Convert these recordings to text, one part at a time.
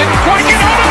didn't quite get out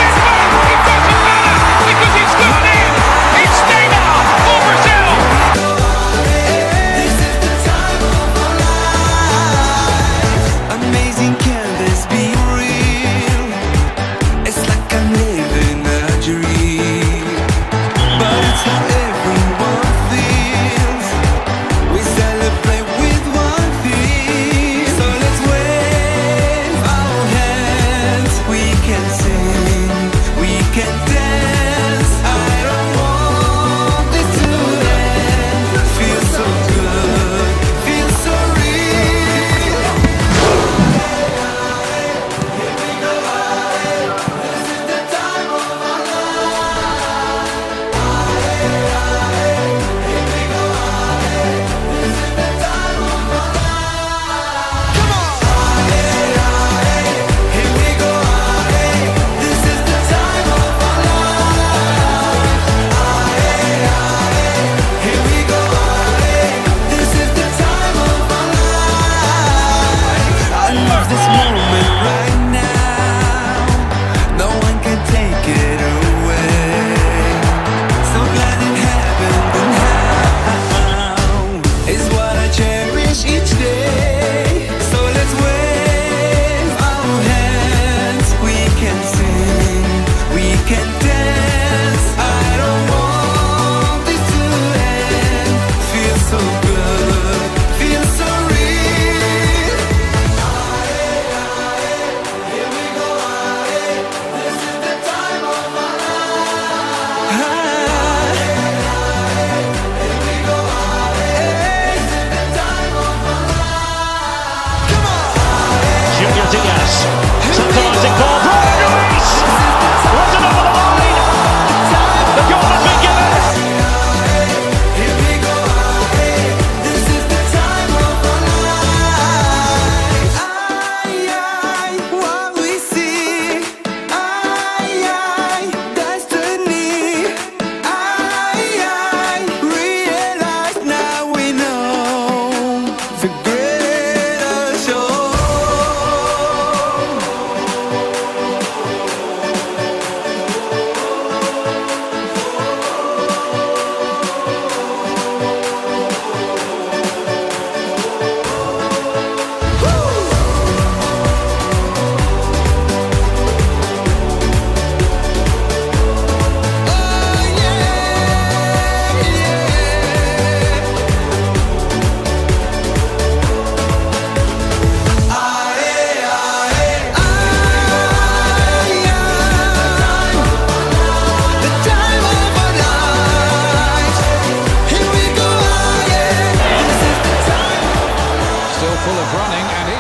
Sometimes it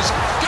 season.